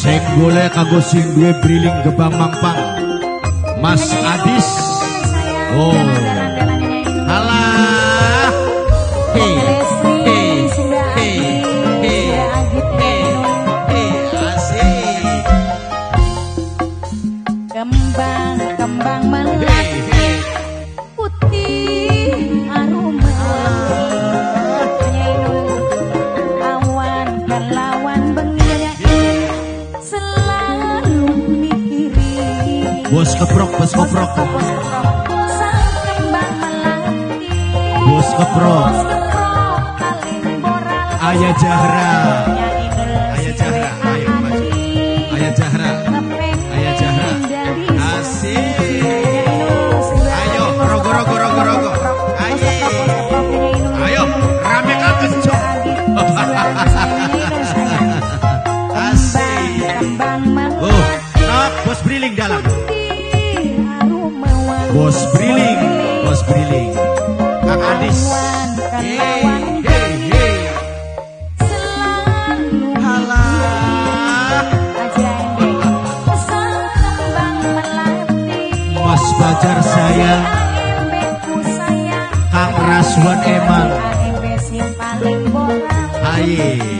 Sing golek kanggo sing duwe briling gebang mangpang. Mas Adis. Oh. Alah. Bos keprok, bos keprok. Bos keprok. Bos keprok Ayah Jahra. Ayah Jahra, ayo maju. Ayah Jahra. Ayah Jahra. Asik. Ayo, rogo, rogo, rogo, rogo. Ayo. Ayo, rame kaget, Cok. Asik. Oh, bos briling dalam. Bos briling, bos briling. Kang Adis. Hey, hey, hey. Halah. Mas Bajar sayang, Kang Raswan Eman. Aye.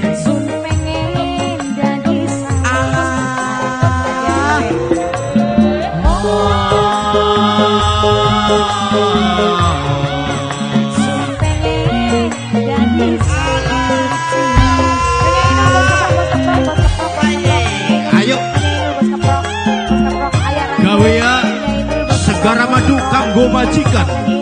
Romantica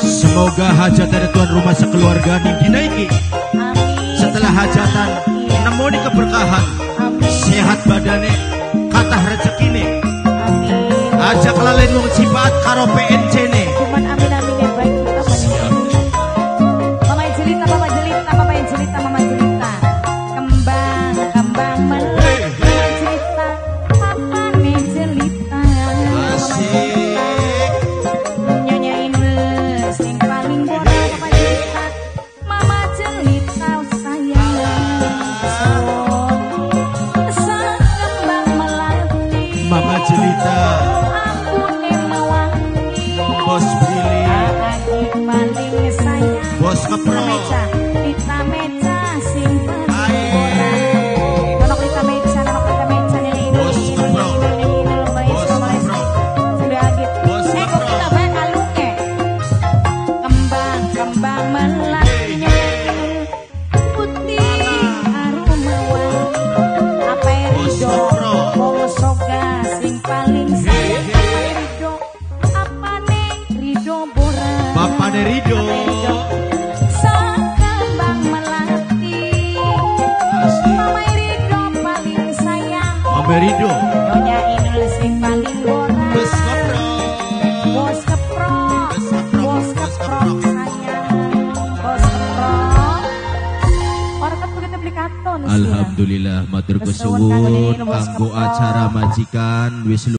Semoga hajat dari tuan rumah sekeluarga ning dinaiki. Setelah hajatan, nemu di keberkahan, sehat badane, katah rezekine. amin Ajak lalen wong cipat karo PNC ne. Cuman amin amin ya baik kita banyak Mama jelita, mama jelita, mama jelita, mama jelita Mama Jelita, paling sayang apa Rido. Apa nih Rido Bora. Bapak ne Rido. Sekembang melati. Mama Rido paling sayang Mama Rido. Nyonya Alhamdulillah matur Kesuwun kanggo acara majikan wis